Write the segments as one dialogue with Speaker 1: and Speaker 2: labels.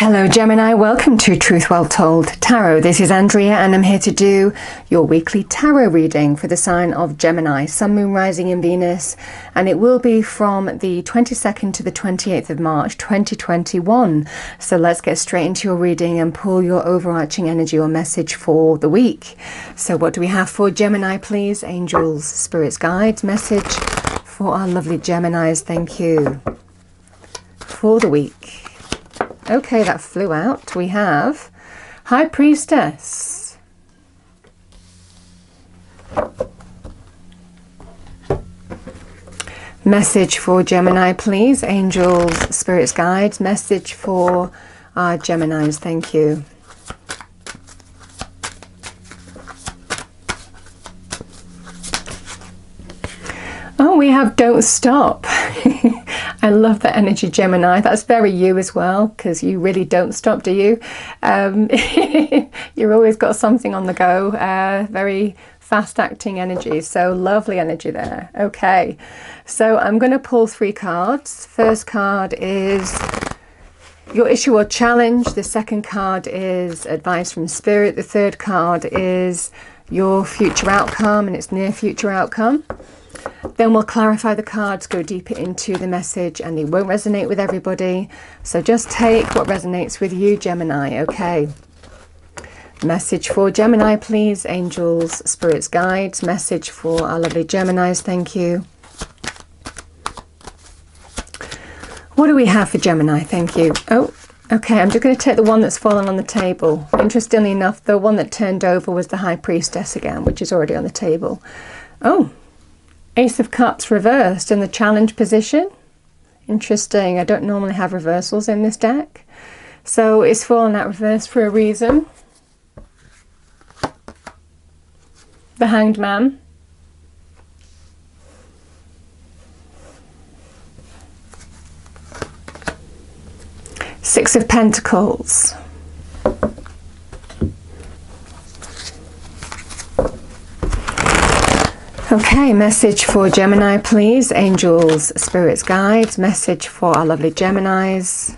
Speaker 1: Hello, Gemini. Welcome to Truth Well Told Tarot. This is Andrea, and I'm here to do your weekly tarot reading for the sign of Gemini, Sun, Moon, Rising in Venus, and it will be from the 22nd to the 28th of March 2021. So let's get straight into your reading and pull your overarching energy or message for the week. So, what do we have for Gemini, please? Angels, spirits, guides, message for our lovely Geminis. Thank you. For the week. Okay, that flew out. We have High Priestess. Message for Gemini, please. Angels, Spirits, Guides. Message for our Geminis. Thank you. Oh, we have Don't Stop. I love that energy, Gemini. That's very you as well, because you really don't stop, do you? Um, you've always got something on the go. Uh, very fast acting energy. So lovely energy there. Okay, so I'm going to pull three cards. First card is your issue or challenge. The second card is advice from spirit. The third card is your future outcome and its near future outcome. Then we'll clarify the cards, go deeper into the message, and they won't resonate with everybody. So just take what resonates with you, Gemini, okay? Message for Gemini, please. Angels, spirits, guides. Message for our lovely Geminis, thank you. What do we have for Gemini? Thank you. Oh, okay, I'm just going to take the one that's fallen on the table. Interestingly enough, the one that turned over was the High Priestess again, which is already on the table. Oh, Ace of Cups reversed in the challenge position. Interesting. I don't normally have reversals in this deck. So it's fallen out reverse for a reason. The Hanged Man. Six of Pentacles. Okay, message for Gemini, please. Angels, spirits, guides. Message for our lovely Geminis.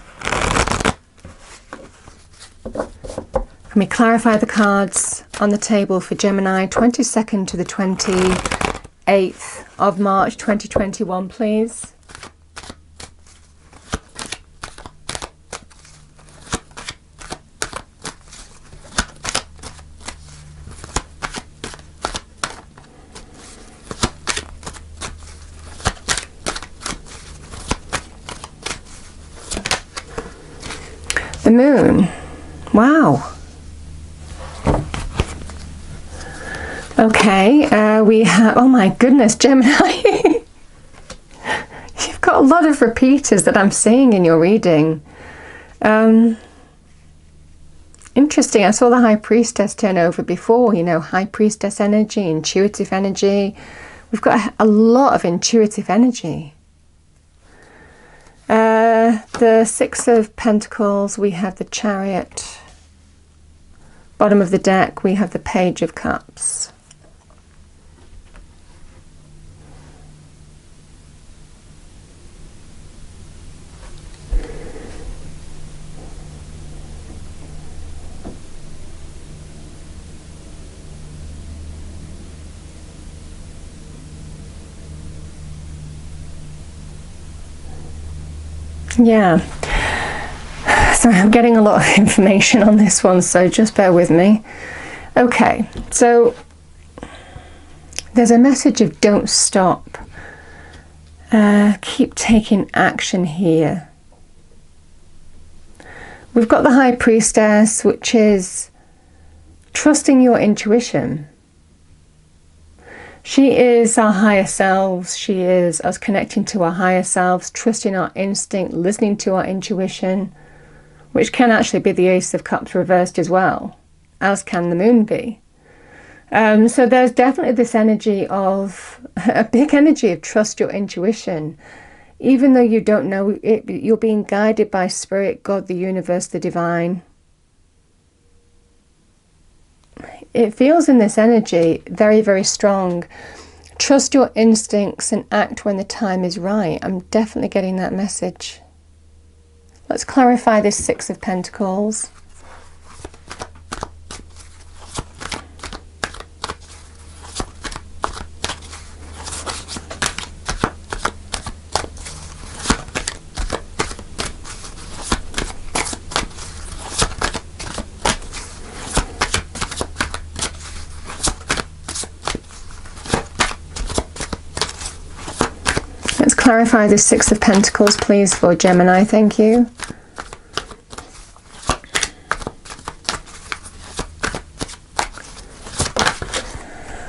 Speaker 1: Can we clarify the cards on the table for Gemini 22nd to the 28th of March 2021, please? The moon. Wow. Okay, uh, we have, oh my goodness, Gemini. You've got a lot of repeaters that I'm seeing in your reading. Um, interesting, I saw the High Priestess turn over before, you know, High Priestess energy, intuitive energy. We've got a lot of intuitive energy. Uh, the Six of Pentacles, we have the Chariot. Bottom of the deck, we have the Page of Cups. Yeah. So I'm getting a lot of information on this one, so just bear with me. Okay, so there's a message of don't stop. Uh, keep taking action here. We've got the High Priestess, which is trusting your intuition. She is our higher selves. She is us connecting to our higher selves, trusting our instinct, listening to our intuition, which can actually be the Ace of Cups reversed as well, as can the Moon be. Um, so there's definitely this energy of a big energy of trust your intuition. Even though you don't know it, you're being guided by Spirit, God, the universe, the divine it feels in this energy very, very strong. Trust your instincts and act when the time is right. I'm definitely getting that message. Let's clarify this Six of Pentacles. Let's clarify the Six of Pentacles, please, for Gemini. Thank you.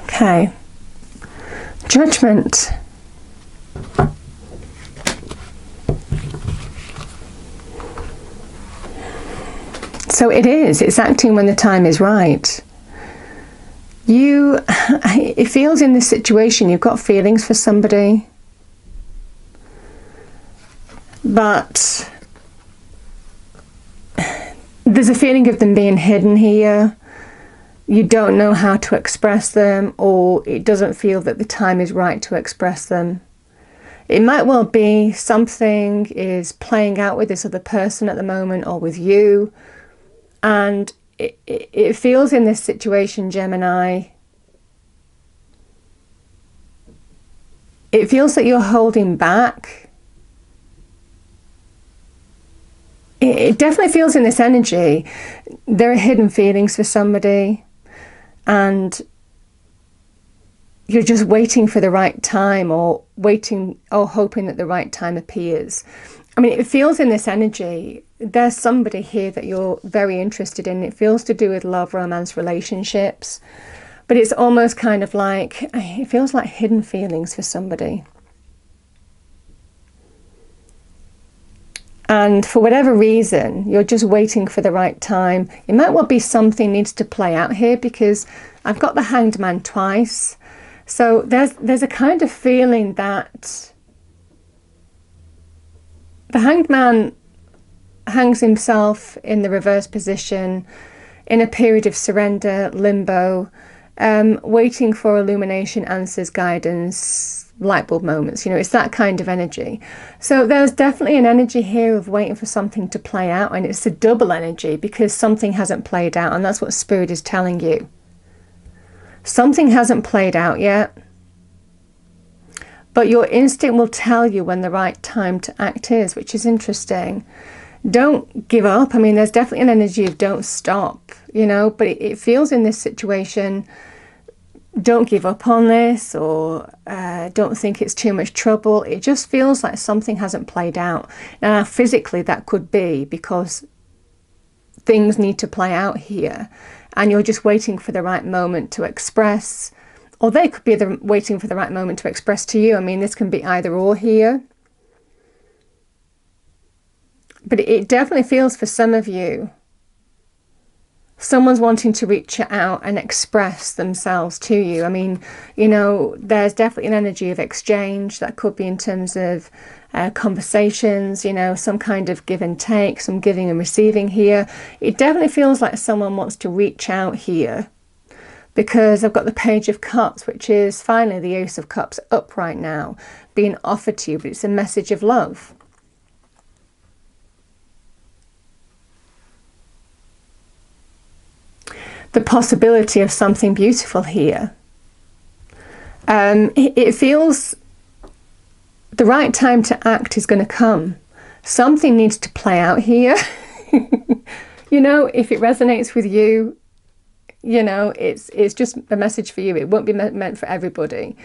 Speaker 1: Okay. Judgment. So it is, it's acting when the time is right. You, it feels in this situation you've got feelings for somebody, but there's a feeling of them being hidden here you don't know how to express them, or it doesn't feel that the time is right to express them. It might well be something is playing out with this other person at the moment or with you, and it, it, it feels in this situation, Gemini, it feels that you're holding back. It, it definitely feels in this energy there are hidden feelings for somebody and you're just waiting for the right time or waiting or hoping that the right time appears. I mean, it feels in this energy, there's somebody here that you're very interested in. It feels to do with love, romance, relationships, but it's almost kind of like, it feels like hidden feelings for somebody. And for whatever reason, you're just waiting for the right time. It might well be something needs to play out here because I've got the Hanged Man twice. So there's there's a kind of feeling that the Hanged Man hangs himself in the reverse position in a period of surrender, limbo, um, waiting for illumination, answers, guidance, light bulb moments. You know, it's that kind of energy. So there's definitely an energy here of waiting for something to play out, and it's a double energy because something hasn't played out, and that's what Spirit is telling you. Something hasn't played out yet, but your instinct will tell you when the right time to act is, which is interesting. Don't give up. I mean, there's definitely an energy of don't stop, you know, but it, it feels in this situation don't give up on this or uh, don't think it's too much trouble. It just feels like something hasn't played out. Now, physically, that could be because things need to play out here and you're just waiting for the right moment to express, or they could be the, waiting for the right moment to express to you. I mean, this can be either or here. But it definitely feels for some of you someone's wanting to reach out and express themselves to you. I mean, you know, there's definitely an energy of exchange that could be in terms of uh, conversations, you know, some kind of give and take, some giving and receiving here. It definitely feels like someone wants to reach out here because I've got the Page of Cups, which is finally the Ace of Cups up right now, being offered to you, but it's a message of love. The possibility of something beautiful here. Um, it, feels the right time to act is going to come. Something needs to play out here. you know, if it resonates with you, you know, it's it's just a message for you. It won't be meant for everybody.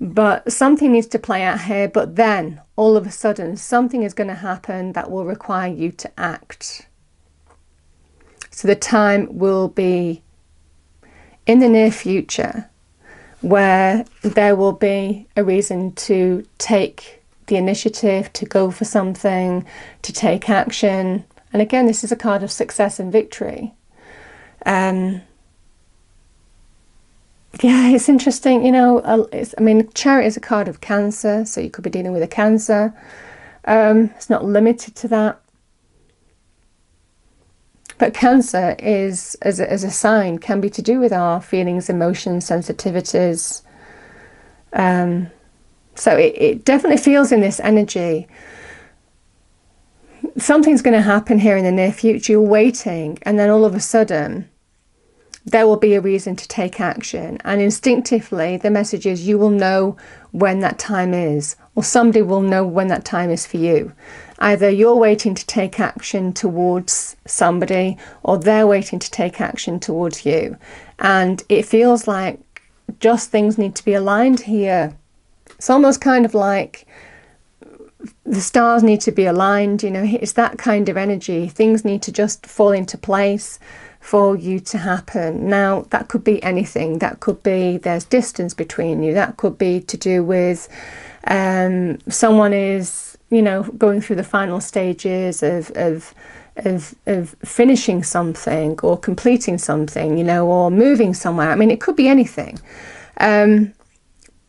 Speaker 1: But something needs to play out here. But then, all of a sudden, something is going to happen that will require you to act. So the time will be in the near future where there will be a reason to take the initiative, to go for something, to take action. And again, this is a card of success and victory. Um, yeah, it's interesting. You know, it's, I mean, chariot is a card of cancer, so you could be dealing with a cancer. Um, it's not limited to that. But cancer is, as a, as a sign, can be to do with our feelings, emotions, sensitivities. Um, so it, it definitely feels in this energy something's going to happen here in the near future. You're waiting, and then all of a sudden, there will be a reason to take action. And instinctively, the message is you will know when that time is, or somebody will know when that time is for you. Either you're waiting to take action towards somebody, or they're waiting to take action towards you. And it feels like just things need to be aligned here. It's almost kind of like the stars need to be aligned, you know, it's that kind of energy. Things need to just fall into place for you to happen. Now, that could be anything. That could be there's distance between you. That could be to do with um, someone is, you know, going through the final stages of, of of of finishing something or completing something, you know, or moving somewhere. I mean, it could be anything. Um,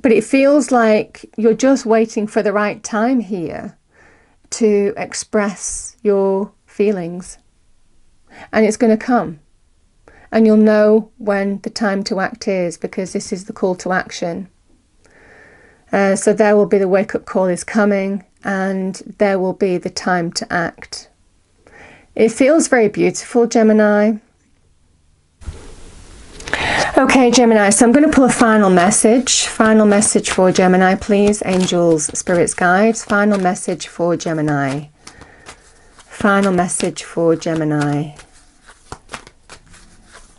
Speaker 1: but it feels like you're just waiting for the right time here to express your feelings. And it's going to come. And you'll know when the time to act is because this is the call to action. Uh, so there will be the wake up call is coming and there will be the time to act. It feels very beautiful, Gemini. Okay, Gemini, so I'm going to pull a final message. Final message for Gemini, please. Angels, spirits, guides. Final message for Gemini. Final message for Gemini.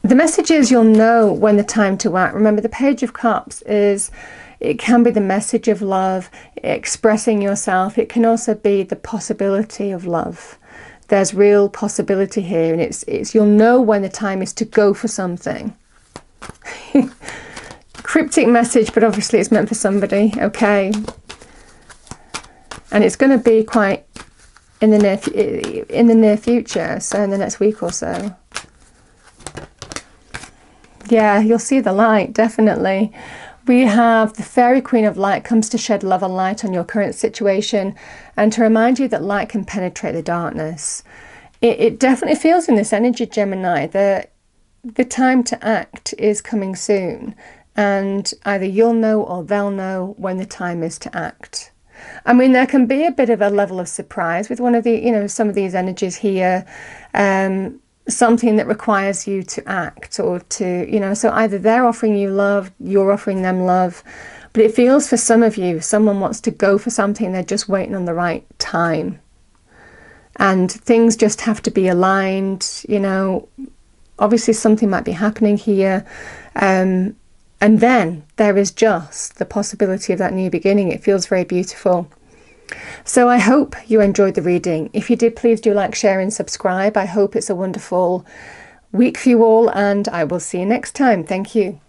Speaker 1: The message is you'll know when the time to act. Remember, the Page of Cups is it can be the message of love, expressing yourself. It can also be the possibility of love. There's real possibility here, and it's it's you'll know when the time is to go for something. Cryptic message, but obviously it's meant for somebody. Okay, and it's going to be quite in the near in the near future, so in the next week or so. Yeah, you'll see the light definitely. We have the Fairy Queen of Light comes to shed love and light on your current situation and to remind you that light can penetrate the darkness. It, it definitely feels in this energy, Gemini, that the time to act is coming soon, and either you'll know or they'll know when the time is to act. I mean, there can be a bit of a level of surprise with one of the, you know, some of these energies here. Um, something that requires you to act or to, you know, so either they're offering you love, you're offering them love. But it feels for some of you, someone wants to go for something, they're just waiting on the right time. And things just have to be aligned, you know, obviously something might be happening here. Um, and then there is just the possibility of that new beginning. It feels very beautiful. So I hope you enjoyed the reading. If you did, please do like, share, and subscribe. I hope it's a wonderful week for you all, and I will see you next time. Thank you.